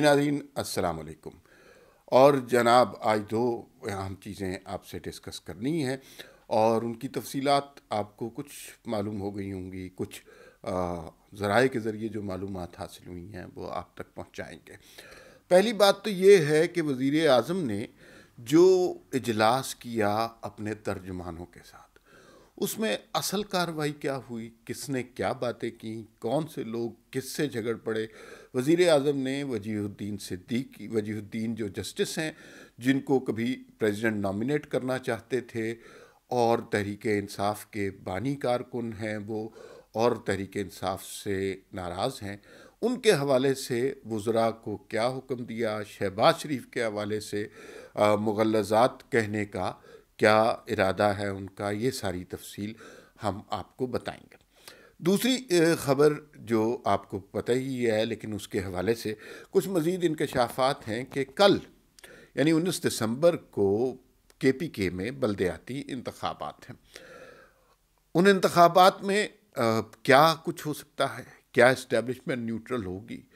जी नाजीन असलकुम और जनाब, आज दो अहम चीज़ें आपसे डिस्कस करनी हैं और उनकी तफसीलात आपको कुछ मालूम हो गई होंगी, कुछ ज़राए के ज़रिए जो मालूम हासिल हुई हैं, वो आप तक पहुँचाएँगे। पहली बात तो ये है कि वज़ी अजम ने जो इजलास किया अपने तर्जमानों के साथ, उसमें असल कार्रवाई क्या हुई, किसने क्या बातें की, कौन से लोग किससे झगड़ पड़े वज़ी अजम ने वजीहुद्दीन सिद्दीकी, वजीहुद्दीन जो जस्टिस हैं, जिनको कभी प्रेसिडेंट नॉमिनेट करना चाहते थे, और तहरीक इंसाफ के बानी कारकुन हैं वो, और तहरीक इंसाफ से नाराज़ हैं, उनके हवाले से वज़रा को क्या हुक्म दिया, शहबाज शरीफ के हवाले से मुगलजात कहने का क्या इरादा है उनका, ये सारी तफसील हम आपको बताएँगे। दूसरी ख़बर जो आपको पता ही है लेकिन उसके हवाले से कुछ मज़ीद इनकशाफात हैं कि कल यानी 19 दिसंबर को के पी के में बलदयाती इंतबात हैं। उन इंतबात में आ, क्या कुछ हो सकता है? क्या इस्टेब्लिशमेंट न्यूट्रल होगी?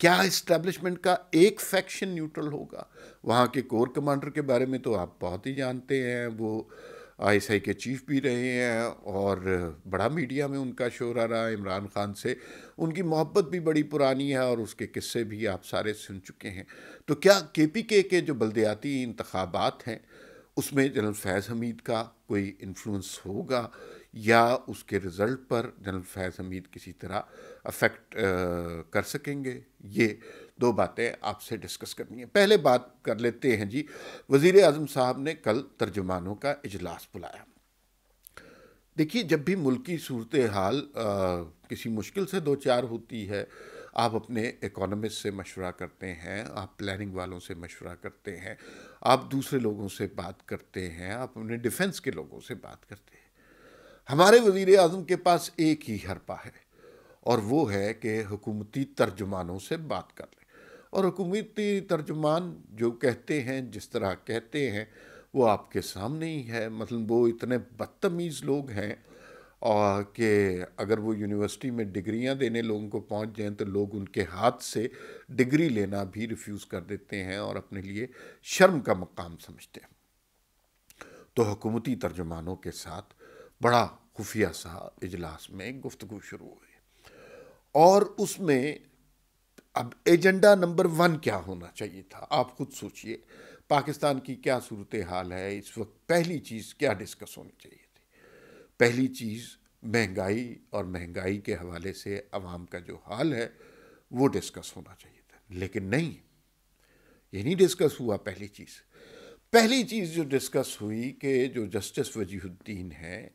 क्या इस्टेब्लिशमेंट का एक फैक्शन न्यूट्रल होगा? वहाँ के कोर कमांडर के बारे में तो आप बहुत ही जानते हैं वो आईएसआई के चीफ भी रहे हैं और बड़ा मीडिया में उनका शोर रहा इमरान खान से। उनकी मोहब्बत भी बड़ी पुरानी है और उसके किस्से भी आप सारे सुन चुके हैं। तो क्या के पी के के जो बलदयाती इंतबात हैं, उसमें जनरल फैज़ हमीद का कोई इन्फ्लुएंस होगा या उसके रिज़ल्ट पर जनरल फैज़ हमीद किसी तरह अफेक्ट कर सकेंगे? ये दो बातें आपसे डिस्कस करनी है। पहले बात कर लेते हैं जी वज़ी अजम साहब ने कल तर्जुमानों का इजलास बुलाया। देखिए, जब भी मुल्क सूरत हाल किसी मुश्किल से दो चार होती है, आप अपने इकोनॉमिस्ट से मशवरा करते हैं, आप प्लानिंग वालों से मशवरा करते हैं, आप दूसरे लोगों से बात करते हैं, आप अपने डिफेंस के लोगों से बात करते हैं। हमारे वज़ी अजम के पास एक ही हरपा है, और वो है कि हुकूमती तर्जुमानों से बात कर लें और हुकूमती तर्जुमान जो कहते हैं, जिस तरह कहते हैं, वो आपके सामने ही है। मतलब वो इतने बदतमीज़ लोग हैं, और कि अगर वो यूनिवर्सिटी में डिग्रियाँ देने लोगों को पहुँच जाएँ तो लोग उनके हाथ से डिग्री लेना भी रिफ्यूज़ कर देते हैं और अपने लिए शर्म का मकाम समझते हैं। तो हुकूमती तर्जुमानों के साथ बड़ा खुफिया सा इजलास में गुफ्तु शुरू हुई। और उसमें अब एजेंडा नंबर वन क्या होना चाहिए था? आप खुद सोचिए। पाकिस्तान की क्या सूरत हाल है? इस वक्त पहली चीज़ क्या डिस्कस होनी चाहिए थी? पहली चीज़, महँगाई और महँगाई के हवाले से अवाम का जो हाल है, वो डिस्कस होना चाहिए था। लेकिन नहीं, ये नहीं डिस्कस हुआ पहली चीज़। पहली चीज़ जो डिस्कस हुई कि जो जस्टिस वजीहुद्दीन हैं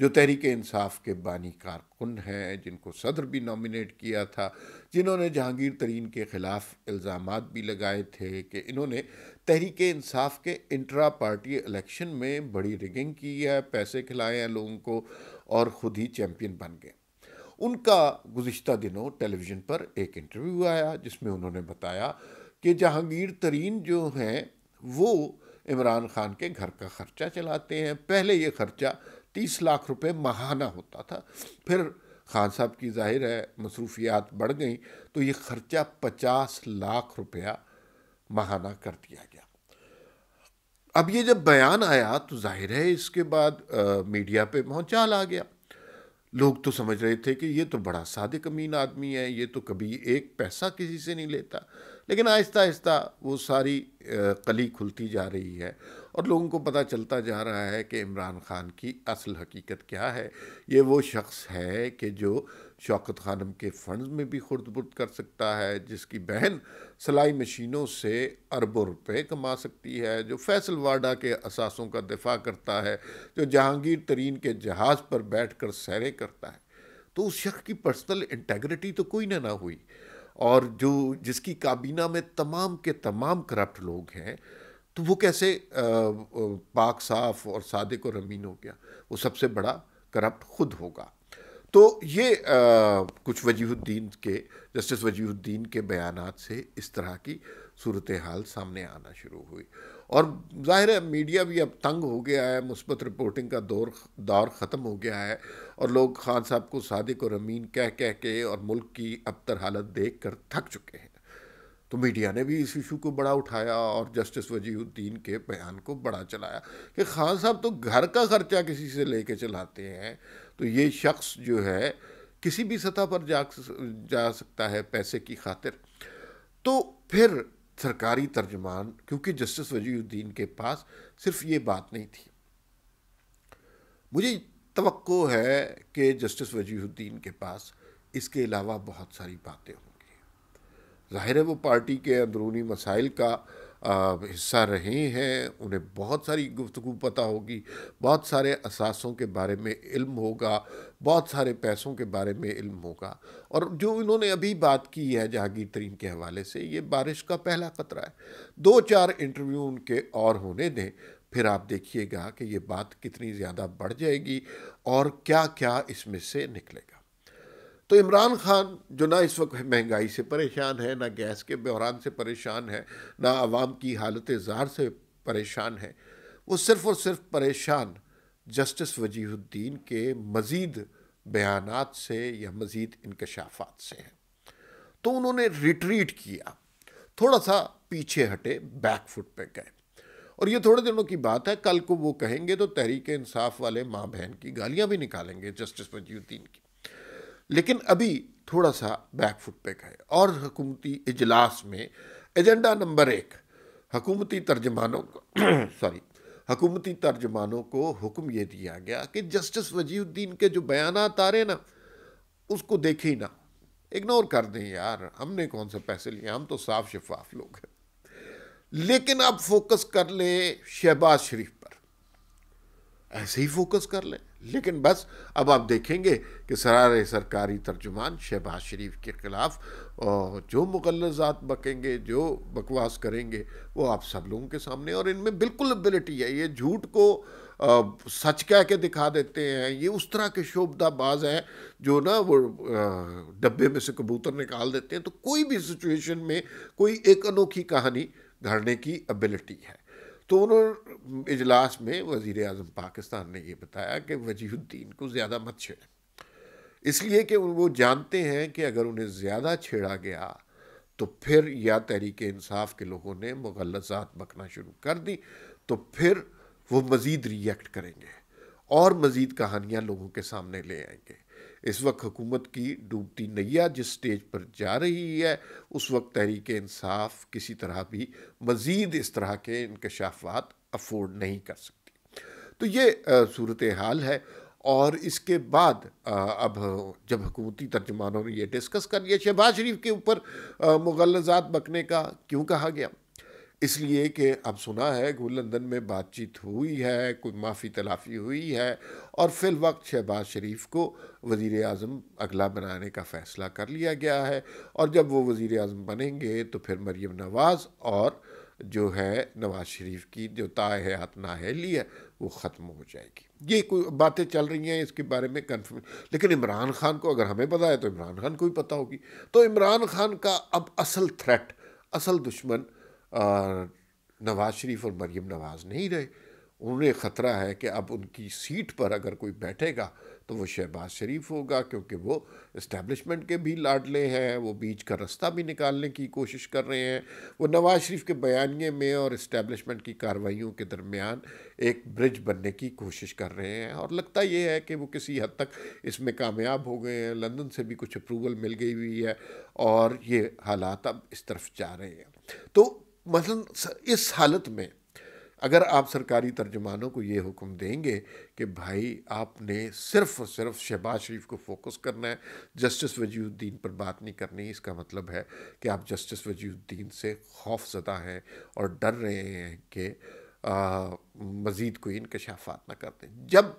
जो तहरीक इंसाफ के बानी कारकुन हैं, जिनको सदर भी नॉमिनेट किया था, जिन्होंने जहांगीर तरीन के ख़िलाफ़ इल्ज़ाम भी लगाए थे कि इन्होंने तहरीक इंसाफ के इंट्रा पार्टी इलेक्शन में बड़ी रिगिंग की है, पैसे खिलाए हैं लोगों को और ख़ुद ही चैम्पियन बन गए। उनका गुज्त दिनों टेलीविज़न पर एक इंटरव्यू आया, जिसमें उन्होंने बताया कि जहांगीर तरीन जो हैं, वो इमरान खान के घर का ख़र्चा चलाते हैं। पहले ये ख़र्चा तीस लाख रुपए माहाना होता था। फिर खान साहब की ज़ाहिर है मसरूफियात बढ़ गई तो ये ख़र्चा पचास लाख रुपया महाना कर दिया गया। अब ये जब बयान आया तो ज़ाहिर है इसके बाद आ, मीडिया पे पहुंचाल आ गया। लोग तो समझ रहे थे कि ये तो बड़ा सादे कमीन आदमी है, ये तो कभी एक पैसा किसी से नहीं लेता। लेकिन आहिस्ता आहिस्ता वो सारी कली खुलती जा रही है और लोगों को पता चलता जा रहा है कि इमरान ख़ान की असल हकीकत क्या है। ये वो शख्स है कि जो शौकत खानम के फंड्स में भी खुर्द बुर्द कर सकता है, जिसकी बहन सिलाई मशीनों से अरबों रुपए कमा सकती है, जो फैसल वाडा के असासों का दिफा करता है, जो जहांगीर तरीन के जहाज़ पर बैठ कर सैरें करता है। तो उस शख्स की पर्सनल इंटेग्रिटी तो कोई ना ना हुई। और जो, जिसकी काबीना में तमाम के तमाम करप्ट लोग हैं तो वो कैसे पाक साफ़ और सादिक और अमीन हो गया? वो सबसे बड़ा करप्ट खुद होगा। तो ये आ, कुछ वजीहुद्दीन के जस्टिस वजीहुद्दीन के बयान से इस तरह की सूरत हाल सामने आना शुरू हुई। और ज़ाहिर है मीडिया भी अब तंग हो गया है मुस्बत रिपोर्टिंग का दौर दौर ख़त्म हो गया है और लोग खान साहब को सादिक और अमीन कह कह के और मुल्क की अबतर हालत देख कर थक चुके हैं। तो मीडिया ने भी इस इशू को बड़ा उठाया और जस्टिस वजीहुद्दीन के बयान को बड़ा चलाया कि खान साहब तो घर का खर्चा किसी से लेके चलाते हैं तो ये शख्स जो है, किसी भी सतह पर जा जा सकता है पैसे की खातिर। तो फिर सरकारी तर्जमान, क्योंकि जस्टिस वजीहुद्दीन के पास सिर्फ़ ये बात नहीं थी। मुझे तो है कि जस्टिस वजीहुद्दीन के पास इसके अलावा बहुत सारी बातें होंगी। ज़ाहिर है वो पार्टी के अंदरूनी मसाइल का हिस्सा रहे हैं, उन्हें बहुत सारी गुफ्तु पता होगी, बहुत सारे असासों के बारे में इल्म होगा, बहुत सारे पैसों के बारे में इल्म होगा। और जो इन्होंने अभी बात की है जहांगीर तरीन के हवाले से, ये बारिश का पहला खतरा है। दो चार इंटरव्यू उनके और होने दें, फिर आप देखिएगा कि ये बात कितनी ज़्यादा बढ़ जाएगी और क्या क्या इसमें से निकलेगा। तो इमरान खान जो ना इस वक्त महँगाई से परेशान है, ना गैस के बहरान से परेशान है, ना आवाम की हालत ज़ार से परेशान है, वो सिर्फ़ और सिर्फ़ परेशान जस्टिस वजीहुद्दीन के मज़ीद बयान से या मज़ीद इनकशाफात से हैं। तो उन्होंने रिट्रीट किया, थोड़ा सा पीछे हटे बैक फुट पे गए। और ये थोड़े दिनों की बात है, कल को वो कहेंगे तो तहरीक इंसाफ वाले माँ बहन की गालियाँ भी निकालेंगे जस्टिस वजीउद्दीन की। लेकिन अभी थोड़ा सा बैकफुट पे गए और हकूमती इजलास में एजेंडा नंबर एक, हकूमती तर्जमानों को सॉरी हकूमती तर्जमानों को हुक्म ये दिया गया कि जस्टिस वजीउद्दीन के जो बयान आ रहे ना, उसको देखे ना। इग्नोर कर दें यार, हमने कौन से पैसे लिए? हम तो साफ़ शफाफ लोग हैं। लेकिन अब फोकस कर लें शहबाज शरीफ पर। ऐसे ही फोकस कर लें। लेकिन बस अब आप देखेंगे कि सरार सरकारी तर्जुमान शहबाज शरीफ के ख़िलाफ़ जो मुगलजात बकेंगे जो बकवास करेंगे वो आप सब लोगों के सामने और इनमें बिल्कुल एबिलिटी है। ये झूठ को आ, सच कह के दिखा देते हैं। ये उस तरह के शोभदाबाज हैं जो ना वो डब्बे में से कबूतर निकाल देते हैं। तो कोई भी सिचुएशन में कोई एक अनोखी कहानी घड़ने की एबिलिटी है। उन्होंने इजलास में वज़ी अजम पाकिस्तान ने ये बताया कि वजीहुद्दीन को ज़्यादा मत छेड़ें। इसलिए कि वो जानते हैं कि अगर उन्हें ज़्यादा छेड़ा गया तो फिर या तहरीक इंसाफ के लोगों ने मुगलजात बकना शुरू कर दी तो फिर वो मज़ीद रिएक्ट करेंगे और मज़ीद कहानियाँ लोगों के सामने ले आएँगे। इस वक्त हुकूमत की डूबती नैया जिस स्टेज पर जा रही है, उस वक्त तहरीक इंसाफ किसी तरह भी मज़ीद इस तरह के इनकशाफात अफोर्ड नहीं कर सकती। तो ये सूरत हाल है और इसके बाद अब जब हुकूमती तर्जमानों ने यह डिस्कस कर लिया, शहबाज शरीफ के ऊपर मुगलजात बकने का क्यों कहा गया? इसलिए कि अब सुना है कि लंदन में बातचीत हुई है, कोई माफ़ी तलाफ़ी हुई है और फिल वक्त शहबाज शरीफ को वज़ी अजम अगला बनाने का फ़ैसला कर लिया गया है और जब वो वज़ी अजम बनेंगे तो फिर मरीम नवाज़ और जो है नवाज़ शरीफ की जो ताय हयात नाहली है वो ख़त्म हो जाएगी। ये कोई बातें चल रही हैं इसके बारे में कन्फर्म लेकिन इमरान खान को अगर हमें पता है तो इमरान खान को ही पता होगी। तो इमरान खान का अब असल थ्रेट असल दुश्मन नवाज़ शरीफ और मरीम नवाज़ नहीं रहे। उन्हें ख़तरा है कि अब उनकी सीट पर अगर कोई बैठेगा तो वो शहबाज शरीफ होगा, क्योंकि वो इस्टेब्लिशमेंट के भी लाडले हैं, वो बीच का रास्ता भी निकालने की कोशिश कर रहे हैं। वो नवाज़ शरीफ के बयानिए में और इस्टेब्लिशमेंट की कार्रवाइयों के दरमियान एक ब्रिज बनने की कोशिश कर रहे हैं। और लगता ये है कि वो किसी हद तक इसमें कामयाब हो गए हैं। लंदन से भी कुछ अप्रूवल मिल गई हुई है और ये हालात अब इस तरफ़ जा रहे हैं। तो मसलन इस हालत में अगर आप सरकारी तर्जुमानों को ये हुक्म देंगे कि भाई आपने सिर्फ़ और सिर्फ़ शहबाज शरीफ को फोकस करना है, जस्टिस वजीउद्दीन पर बात नहीं करनी, इसका मतलब है कि आप जस्टिस वजीउद्दीन से खौफ ज़दा हैं और डर रहे हैं कि मज़ीद कोई इनकशाफात ना कर दें। जब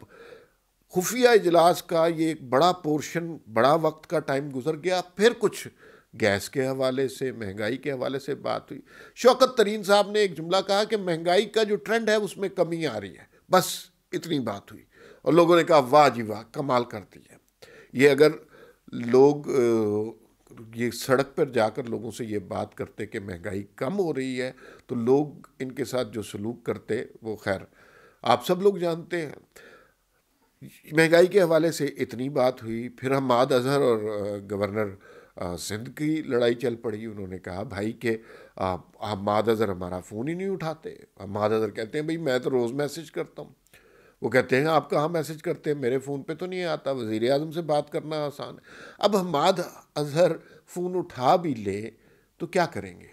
खुफिया इजलास का ये एक बड़ा पोर्शन, बड़ा वक्त का टाइम गुजर गया, फिर कुछ गैस के हवाले से, महँगाई के हवाले से बात हुई। शौकत तरीन साहब ने एक जुमला कहा कि महँगाई का जो ट्रेंड है, उसमें कमी आ रही है। बस इतनी बात हुई और लोगों ने कहा, वाह जी वाह, कमाल करती है। ये अगर लोग ये सड़क पर जाकर लोगों से ये बात करते कि महँगाई कम हो रही है तो लोग इनके साथ जो सलूक करते, वो खैर आप सब लोग जानते हैं। महँगाई के हवाले से इतनी बात हुई, फिर हम माद अजहर और गवर्नर सिंध की लड़ाई चल पड़ी, उन्होंने कहा, भाई, के आप माद अजहर हमारा फ़ोन ही नहीं उठाते। माद अजहर कहते हैं, भाई, मैं तो रोज़ मैसेज करता हूँ। वो कहते हैं, आप कहाँ मैसेज करते हैं? मेरे फ़ोन पे तो नहीं आता। वज़ी अजम से बात करना आसान है। अब हमाद अजहर फ़ोन उठा भी ले तो क्या करेंगे?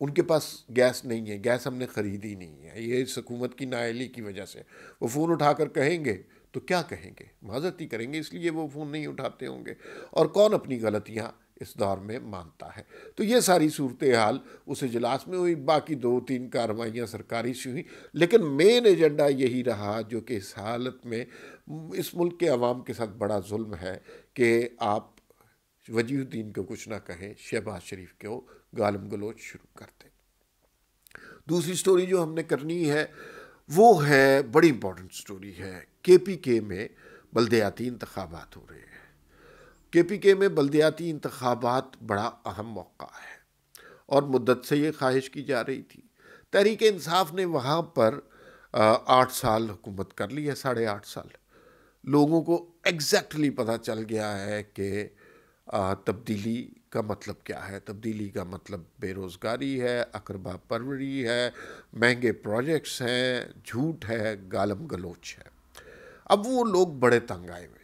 उनके पास गैस नहीं है, गैस हमने ख़रीदी नहीं है। ये इस हुकूमत की नाअहली की वजह से। वो फ़ोन उठाकर कहेंगे तो क्या कहेंगे? माजरत करेंगे, इसलिए वो फ़ोन नहीं उठाते होंगे। और कौन अपनी गलतियाँ इस दौर में मानता है? तो ये सारी सूरत हाल उस इजलास में हुई, बाकी दो तीन कार्रवाइयाँ सरकारी से हुई। लेकिन मेन एजेंडा यही रहा, जो कि इस हालत में, इस मुल्क के अवाम के साथ बड़ा जुल्म है कि आप वजीहुद्दीन को कुछ ना कहें, शहबाज शरीफ को गालम गलोच शुरू कर दें। दूसरी स्टोरी जो हमने करनी है, वो है, बड़ी इंपॉर्टेंट स्टोरी है के पी के में बलदयाती इंतबात हो रहे हैं। के पी के में बलदयाती इंतबात बड़ा अहम मौका है और मुद्दत से ये ख्वाहिश की जा रही थी। तहरीक इंसाफ ने वहाँ पर आठ साल हुकूमत कर ली है, साढ़े आठ साल। लोगों को एग्जैक्टली पता चल गया है कि तब्दीली का मतलब क्या है। तब्दीली का मतलब बेरोज़गारी है, अकरबा परवरी है, महँगे प्रोजेक्ट्स हैं, झूठ है, गालम गलोच है। अब वो लोग बड़े तंग आए हुए हैं।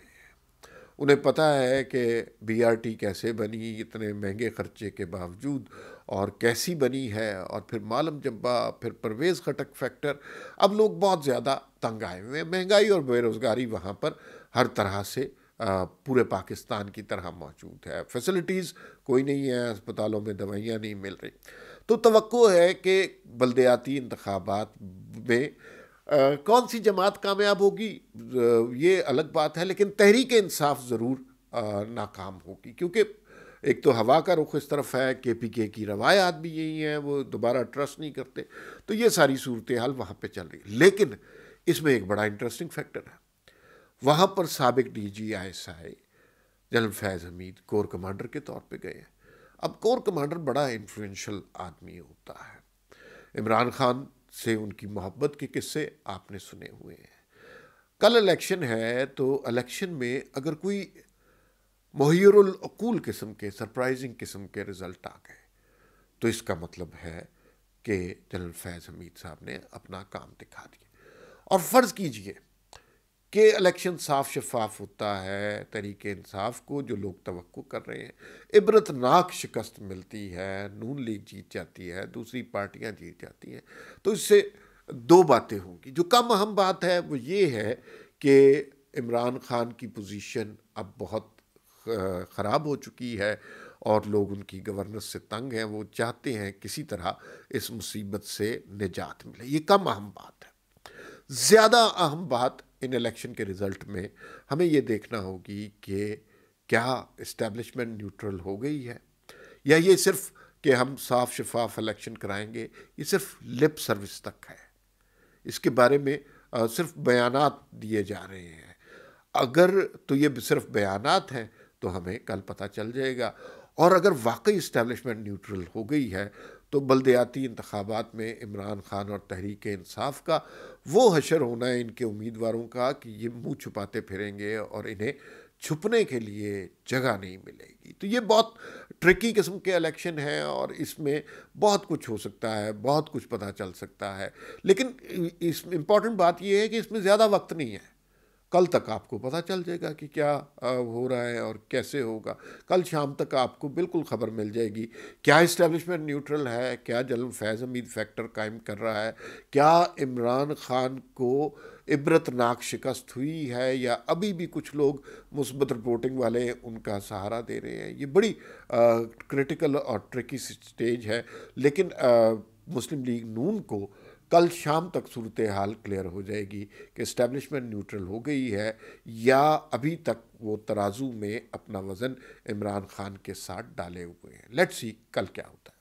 उन्हें पता है कि बीआरटी कैसे बनी, इतने महँगे खर्चे के बावजूद, और कैसी बनी है, और फिर मालम जब्बा फिर परवेज़ खटक फैक्टर। अब लोग बहुत ज़्यादा तंग आए हुए हैं। महँगाई और बेरोज़गारी वहाँ पर हर तरह से पूरे पाकिस्तान की तरह मौजूद है। फैसिलिटीज़ कोई नहीं है, अस्पतालों में दवाइयाँ नहीं मिल रही। तो तो है कि बलदयाती इंतबात में कौन सी जमात कामयाब होगी? ये अलग बात है, लेकिन तहरीक इंसाफ ज़रूर नाकाम होगी, क्योंकि एक तो हवा का रुख इस तरफ़ है के पी के की रवायात भी यही हैं, वो दोबारा ट्रस्ट नहीं करते तो ये सारी सूरत हाल वहाँ पर चल रही है। लेकिन इसमें एक बड़ा इंटरेस्टिंग फैक्टर है। वहाँ पर सबक D G I S I general Faiz Hameed, core commander के तौर पे गए हैं। अब कोर कमांडर बड़ा इन्फ्लुएंशल आदमी होता है। इमरान खान से उनकी मोहब्बत के किस्से आपने सुने हुए हैं। कल इलेक्शन है तो इलेक्शन में अगर कोई मोहरकूल किस्म के सरप्राइजिंग किस्म के रिज़ल्ट आ गए तो इसका मतलब है कि जनरल फैज़ हमीद साहब ने अपना काम दिखा दिया। और फ़र्ज़ कीजिए कि इलेक्शन साफ़ शफाफ होता है, तरीके इंसाफ को, जो लोग तो कर रहे हैं। इबरतनाक शिकस्त मिलती है, नून लीग जीत जाती है, दूसरी पार्टियाँ जीत जाती हैं। तो इससे दो बातें होंगी। जो कम अहम बात है, वो ये है कि इमरान खान की पोजीशन अब बहुत ख़राब हो चुकी है और लोग उनकी गवर्नेंस से तंग हैं। वो चाहते हैं किसी तरह इस मुसीबत से निजात मिले। ये कम अहम बात है। ज़्यादा अहम बात इन इलेक्शन के रिज़ल्ट में हमें ये देखना होगी कि क्या इस्टेब्लिशमेंट न्यूट्रल हो गई है। या ये सिर्फ़ कि हम साफ़ शफाफ इलेक्शन कराएँगे, ये सिर्फ़ लिप सर्विस तक है। इसके बारे में सिर्फ़ बयान दिए जा रहे हैं। अगर तो ये सिर्फ़ बयान हैं तो हमें कल पता चल जाएगा। और अगर वाकई इस्टेब्लिशमेंट न्यूट्रल हो गई है तो बलदयाती इंतबात में इमरान खान और तहरीक इंसाफ का वो हशर होना है इनके उम्मीदवारों का कि ये मुँह छुपाते फिरेंगे और इन्हें छुपने के लिए जगह नहीं मिलेगी। तो ये बहुत ट्रिकी किस्म के इलेक्शन हैं और इसमें बहुत कुछ हो सकता है, बहुत कुछ पता चल सकता है। लेकिन इस इंपॉर्टेंट बात यह है कि इसमें ज़्यादा वक्त नहीं है। कल तक आपको पता चल जाएगा कि क्या हो रहा है और कैसे होगा। कल शाम तक आपको बिल्कुल खबर मिल जाएगी क्या इस्टेब्लिशमेंट न्यूट्रल है क्या जलम फैज़ हमीद फैक्टर कायम कर रहा है क्या इमरान खान को इबरतनाक शिकस्त हुई है या अभी भी कुछ लोग मुस्बत रिपोर्टिंग वाले उनका सहारा दे रहे हैं। ये बड़ी क्रिटिकल और ट्रिकी स्टेज है। लेकिन आ, मुस्लिम लीग नून को कल शाम तक सूरत हाल क्लियर हो जाएगी कि इस्टेब्लिशमेंट न्यूट्रल हो गई है या अभी तक वो तराजू में अपना वज़न इमरान खान के साथ डाले हुए हैं। लेट्स सी कल क्या होता है।